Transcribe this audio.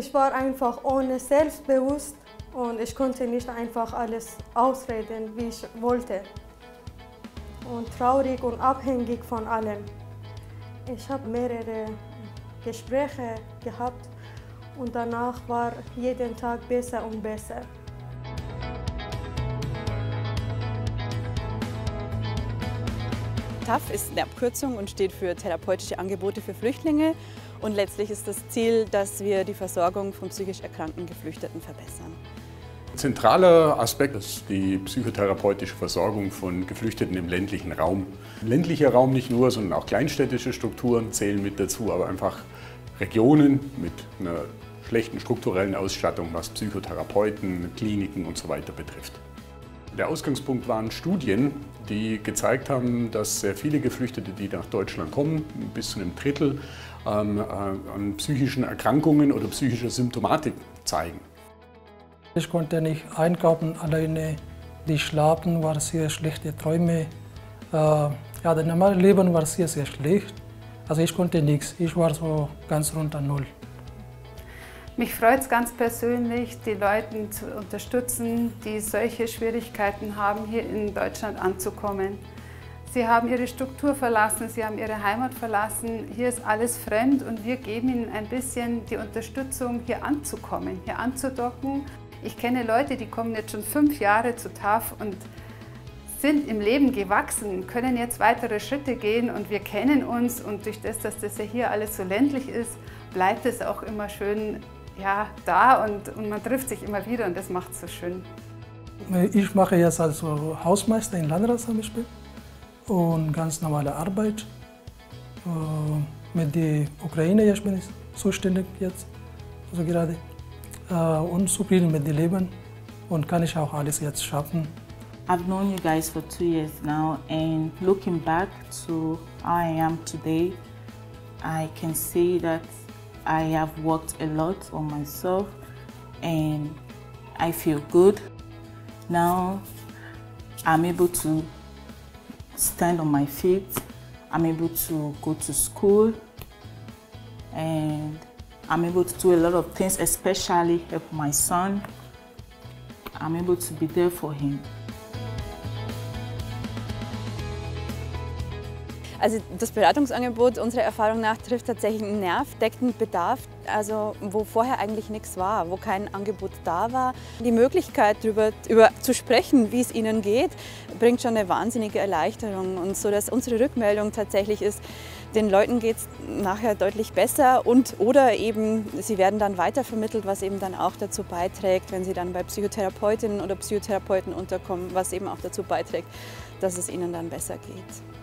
Ich war einfach ohne Selbstbewusst und ich konnte nicht einfach alles ausreden, wie ich wollte. Und traurig und abhängig von allem. Ich habe mehrere Gespräche gehabt und danach war jeden Tag besser und besser. TAF ist eine Abkürzung und steht für therapeutische Angebote für Flüchtlinge. Und letztlich ist das Ziel, dass wir die Versorgung von psychisch erkrankten Geflüchteten verbessern. Zentraler Aspekt ist die psychotherapeutische Versorgung von Geflüchteten im ländlichen Raum. Ländlicher Raum nicht nur, sondern auch kleinstädtische Strukturen zählen mit dazu, aber einfach Regionen mit einer schlechten strukturellen Ausstattung, was Psychotherapeuten, Kliniken und so weiter betrifft. Der Ausgangspunkt waren Studien, die gezeigt haben, dass sehr viele Geflüchtete, die nach Deutschland kommen, bis zu einem Drittel ähm, äh, an psychischen Erkrankungen oder psychischer Symptomatik zeigen. Ich konnte nicht einkaufen alleine, die Schlafen waren sehr schlechte Träume. Äh, ja, das normale Leben war sehr, sehr schlecht. Also ich konnte nichts, ich war so ganz runter Null. Mich freut es ganz persönlich, die Leute zu unterstützen, die solche Schwierigkeiten haben, hier in Deutschland anzukommen. Sie haben ihre Struktur verlassen, sie haben ihre Heimat verlassen. Hier ist alles fremd und wir geben ihnen ein bisschen die Unterstützung, hier anzukommen, hier anzudocken. Ich kenne Leute, die kommen jetzt schon fünf Jahre zu TAF und sind im Leben gewachsen, können jetzt weitere Schritte gehen und wir kennen uns und durch das, dass das ja hier alles so ländlich ist, bleibt es auch immer schön ja, da und, und man trifft sich immer wieder und das macht es so schön. Ich mache jetzt also Hausmeister in Landrat zum Beispiel und ganz normale Arbeit. Äh, mit der Ukraine jetzt bin ich zuständig jetzt, also gerade. Äh, und zufrieden mit dem Leben und kann ich auch alles jetzt schaffen. I've known you guys for two years now and looking back to how I am today, I can say that I have worked a lot on myself and I feel good. Now I'm able to stand on my feet. I'm able to go to school and I'm able to do a lot of things, especially help my son. I'm able to be there for him. Also das Beratungsangebot unserer Erfahrung nach trifft tatsächlich einen Nerv, deckt einen Bedarf, also wo vorher eigentlich nichts war, wo kein Angebot da war. Die Möglichkeit, darüber über zu sprechen, wie es ihnen geht, bringt schon eine wahnsinnige Erleichterung. Und so, dass unsere Rückmeldung tatsächlich ist, den Leuten geht es nachher deutlich besser und oder eben sie werden dann weitervermittelt, was eben dann auch dazu beiträgt, wenn sie dann bei Psychotherapeutinnen oder Psychotherapeuten unterkommen, was eben auch dazu beiträgt, dass es ihnen dann besser geht.